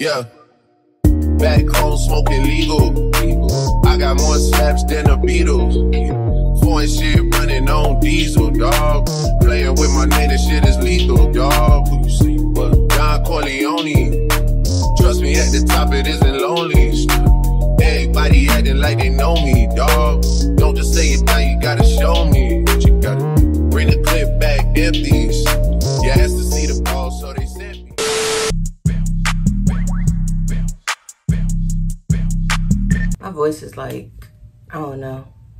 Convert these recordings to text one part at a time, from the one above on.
Yeah. Back home smoking legal. I got more slaps than the Beatles. Foreign shit running on diesel, dog. Playing with my name, this shit is lethal, dog. Don Corleone. Trust me, at the top it isn't lonely. Everybody acting like they know me, dog. Don't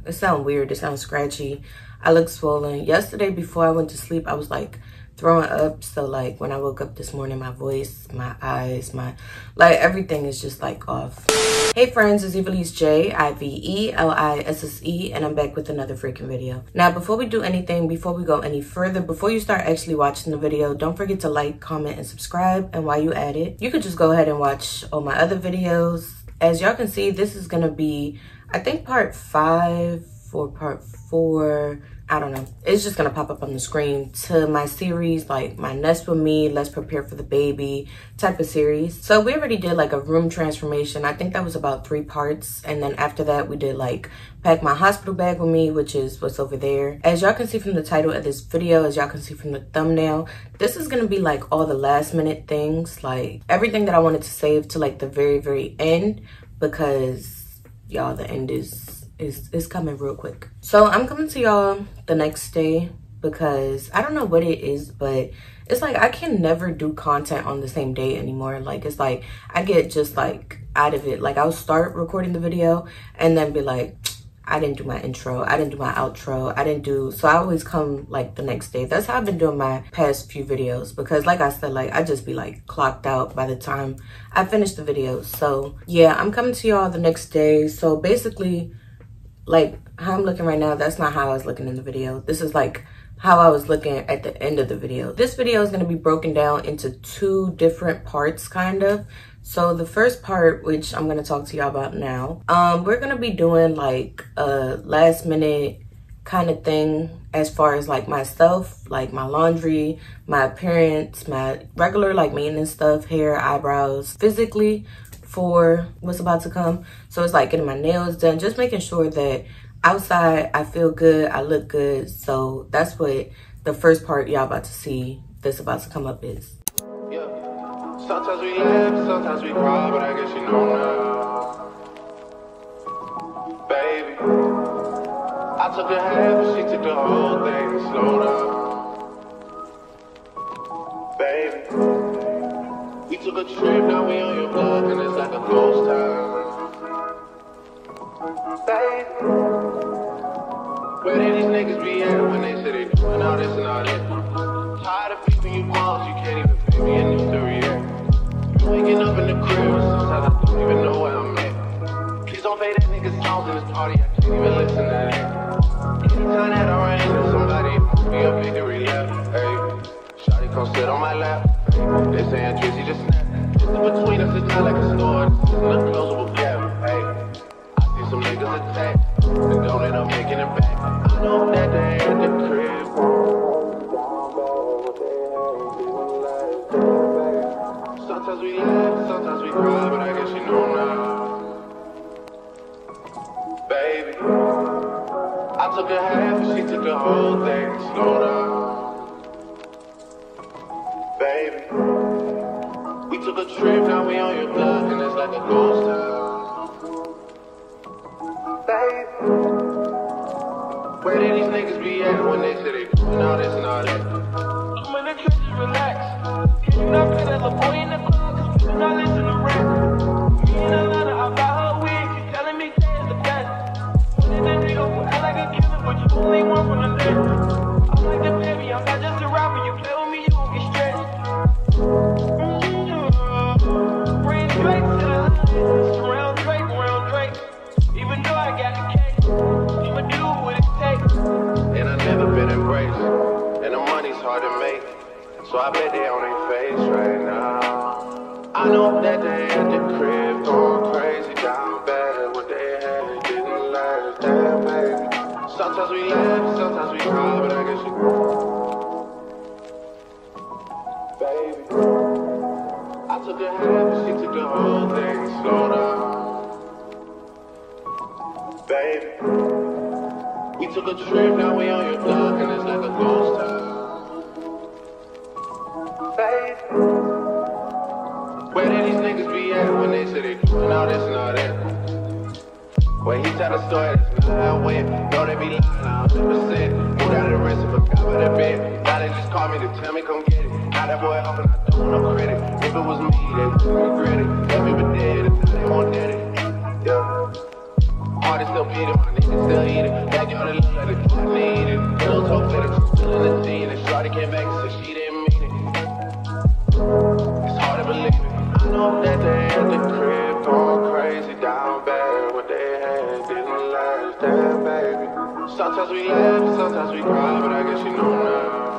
It sounds weird. It sounds scratchy. I look swollen. Yesterday before I went to sleep, I was like throwing up. So like when I woke up this morning, my voice, my eyes, my, like everything is just like off. Hey friends, it's Ivelisse Jay, I-V-E-L-I-S-S-E, and I'm back with another freaking video. Now, before we do anything, before we go any further, before you start actually watching the video, don't forget to like, comment, and subscribe. And while you at it, you could just go ahead and watch all my other videos. As y'all can see, this is gonna be, I think part five or part four I don't know. It's just gonna pop up on the screen to my series, like my Nest with Me, Let's Prepare for the Baby type of series. So we already did like a room transformation. I think that was about three parts. And then after that, we did like pack my hospital bag with me, which is what's over there. As y'all can see from the title of this video, as y'all can see from the thumbnail, this is gonna be like all the last minute things, like everything that I wanted to save to like the very, very end because y'all, the end is is is coming real quick. So I'm coming to y'all the next day because I don't know what it is, but it's like I can never do content on the same day anymore. Like it's like I get just like out of it. Like I'll start recording the video and then be like, I didn't do my intro. I didn't do my outro. I didn't do, so I always come like the next day. That's how I've been doing my past few videos because like I said, like I just be like clocked out by the time I finish the video. So yeah, I'm coming to y'all the next day. So basically like how I'm looking right now, that's not how I was looking in the video. This is like how I was looking at the end of the video. This video is going to be broken down into two different parts kind of. So the first part, which I'm to talk to y'all about now, um, we're to be doing like a last minute kind of thing as far as like myself, like my laundry, my appearance, my regular like maintenance stuff, hair, eyebrows, physically for what's about to come. So it's like getting my nails done, just making sure that outside I feel good, I look good. So that's what the first part y'all about to see that's about to come up is. Sometimes we laugh, sometimes we cry, but I guess you know now. Baby, I took a half, she took the whole thing. Slow down. Baby. We took a trip, now we on your block, and it's like a ghost town. Baby, where did these niggas be at when they say they doing all this and all that? Waking up in the crib, I don't even know where I'm at. Please don't play that nigga songs in this party, I can't even listen to that. Anytime that I run into somebody, it must be a victory lap. Hey, Shotty come sit on my lap. They saying Drizzy just snap. Just in between us, it's not like a store. It's an unclosable gap. Hey, I see some niggas attack. But I guess you know now. Baby, I took a half and she took the whole thing. Slow down. Baby, we took a trip, now we on your block, and it's like a ghost. Baby, where did these niggas be at when they say they doing all this that? I'm in the trenches, relax. Can you not play that boy in the club? We do not listen I bet they on their face right now. I know that they at the crib going crazy down bad with their had didn't last, damn baby. Sometimes we laugh, sometimes we cry, but I guess you Baby, I took a half, she took the whole thing. Slow down, baby. We took a trip, now we on your block, and it's like a goal. Where did these niggas be at when they say they doing all this and all that? When he tell the story, that's not how it went. Know they be lying, I never said. Moved out of the rest and forgot about that bed. Now they just call me to tell me come get it. Now that boy off and I don't know credit. If it was me, they wouldn't regret it. Left me for dead, now they want daddy. Yeah. Heart is still beating, my niggas still eating. Backyard look like the cat need it. Pillow talk her, still in the scene. And Shorty came back and said she know that they at the crib going crazy down bad. What they had didn't last, damn baby. Sometimes we laugh, sometimes we cry, but I guess you know now.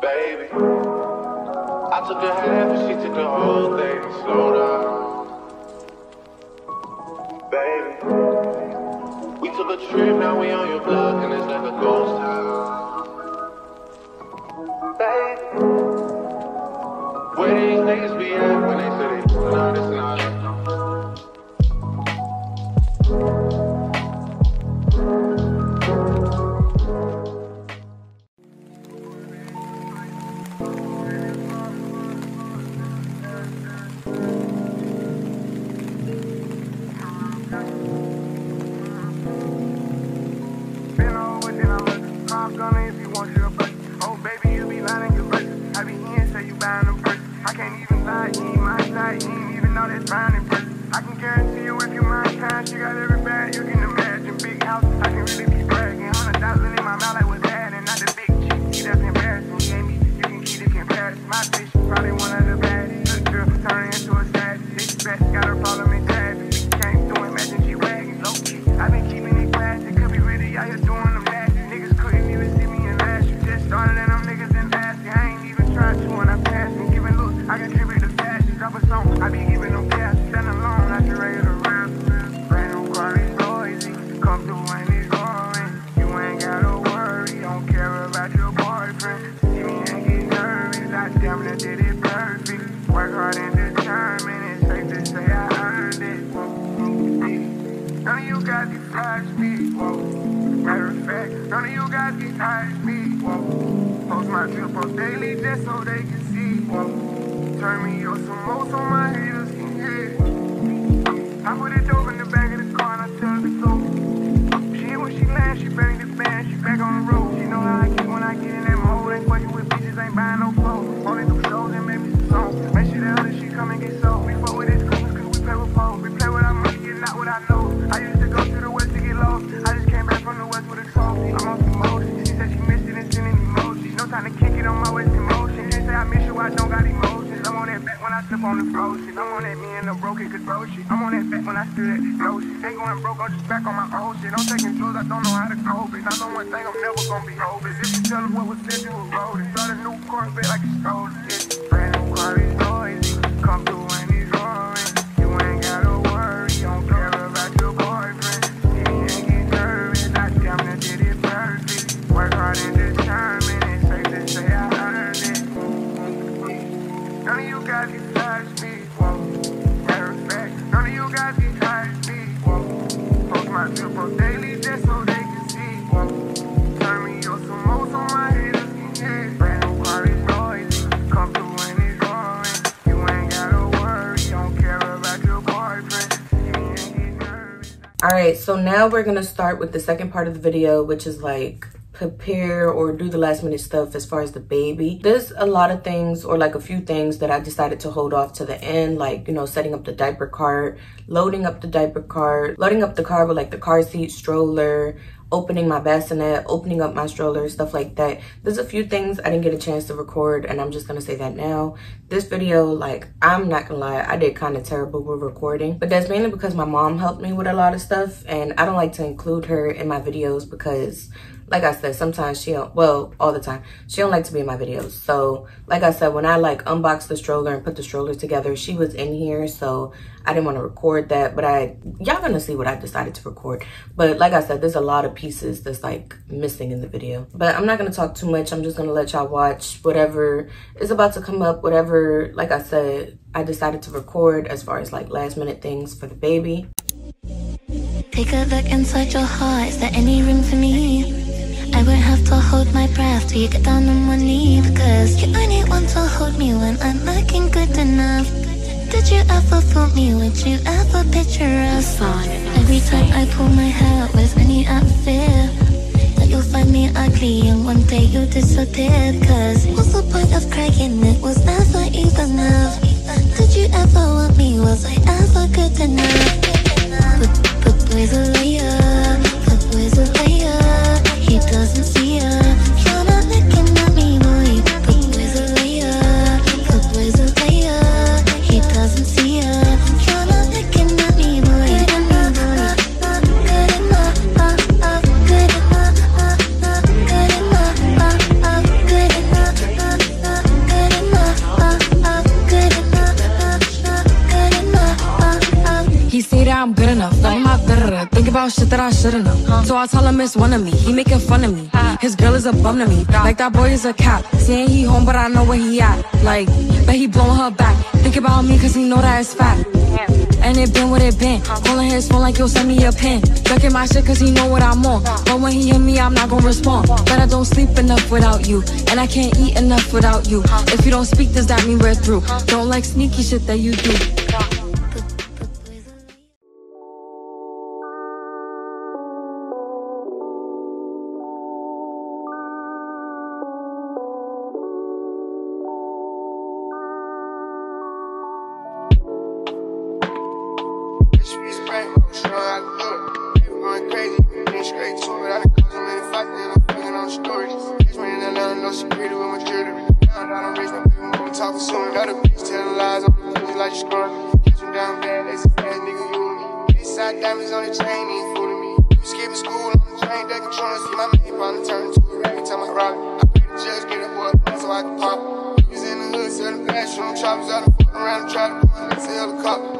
Baby, I took a half and she took the whole thing. Slow down. Baby, we took a trip, now we on your block, and it's like a ghost town. Slip on the floor shit. I'm on that me and the broken control shit. I'm on that back when I stood at the flow shit. Ain't going broke, I'm just back on my old shit. I'm taking drugs, I don't know how to cope it. I know one thing, I'm never gonna be over. If you tell them what was said, you was rolled. Start a new Corvette like a stolen shit. All right, so now we're gonna start with the second part of the video, which is like prepare or do the last minute stuff as far as the baby. There's a lot of things or like a few things that I decided to hold off to the end, like, you know, setting up the diaper cart, loading up the diaper cart, loading up the car with like the car seat, stroller, opening my bassinet, opening up my stroller, stuff like that. There's a few things I didn't get a chance to record and I'm just gonna say that now. This video, like, I'm not gonna lie, I did kind of terrible with recording, but that's mainly because my mom helped me with a lot of stuff and I don't like to include her in my videos because like I said, sometimes she don't, well, all the time, she don't like to be in my videos. So, like I said, when I like unboxed the stroller and put the stroller together, she was in here. So I didn't want to record that, but I, y'all gonna see what I decided to record. But like I said, there's a lot of pieces that's like missing in the video. But I'm not gonna talk too much. I'm just gonna let y'all watch whatever is about to come up, whatever, like I said, I decided to record as far as like last minute things for the baby. Take a look inside your heart, is there any room for me? I won't have to hold my breath till you get down on one knee Because you only want to hold me when I'm looking good enough Did you ever fool me, would you ever picture us? Every time I pull my hair with any outfit That you'll find me ugly and one day you'll disappear Cause what's the point of crying, it was never even enough Did you ever want me, was I ever good enough? But, but boys a liar, but boys liar He doesn't see her, shit that I shouldn't know. So I tell him it's one of me. He making fun of me. His girl is a bum to me. Like that boy is a cap. Saying he home, but I know where he at. Like, but he blowing her back. Think about me, cause he know that it's fat. And it been what it been. Calling his phone like you'll send me a pin. Ducking my shit cause he know what I'm on. But when he hear me, I'm not gonna respond. But I don't sleep enough without you. And I can't eat enough without you. If you don't speak, does that mean we're through? Don't like sneaky shit that you do. Choppers. Out of fucking around try to pull let's sell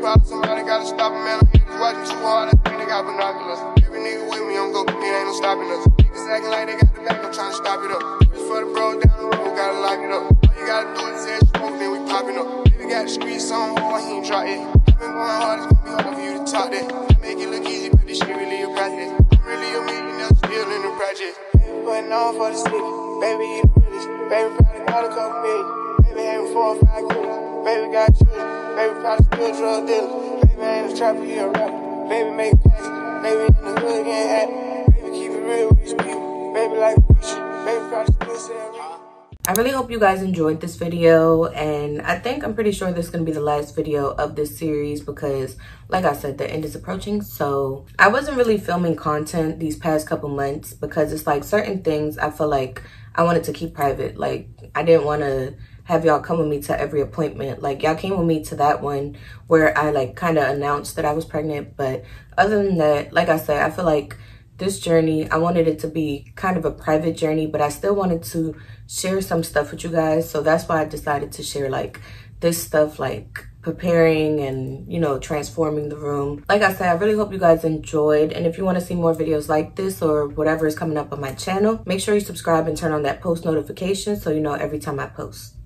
problem, somebody gotta stop him, man. I'm here just watching too hard, I think they got binoculars. Every nigga with me on go, it ain't no stopping us. Niggas acting like they got the back, I'm trying to stop it up. Just for the bro down the road, gotta lock it up. All you gotta do is say smoke, then we popping up. Baby got the streets on, boy, he ain't dropped it. i been going hard, it's gonna be hard for you to talk that. I make it look easy, but this shit really a practice. I'm really a millionaire, still in the project. Baby putting on for the city, baby you the realest. Baby probably got a couple million. Baby having four or five kids. Baby got children. Baby probably still drug dealer. Baby ain't a trapper, he a rapper. Baby make packs. Baby in the hood getting happy. Baby keep it real with people. Baby like preacher. Baby probably still weed. I really hope you guys enjoyed this video and I think I'm pretty sure this is going to be the last video of this series because like I said the end is approaching so I wasn't really filming content these past couple months because it's like certain things I feel like I wanted to keep private like I didn't want to have y'all come with me to every appointment. Like y'all came with me to that one where I like kind of announced that I was pregnant. But other than that like I said I feel like this journey i wanted it to be kind of a private journey but i still wanted to share some stuff with you guys. So that's why i decided to share like this stuff like preparing and you know transforming the room. Like i said i really hope you guys enjoyed. And if you want to see more videos like this or whatever is coming up on my channel make sure you subscribe and turn on that post notification so you know every time i post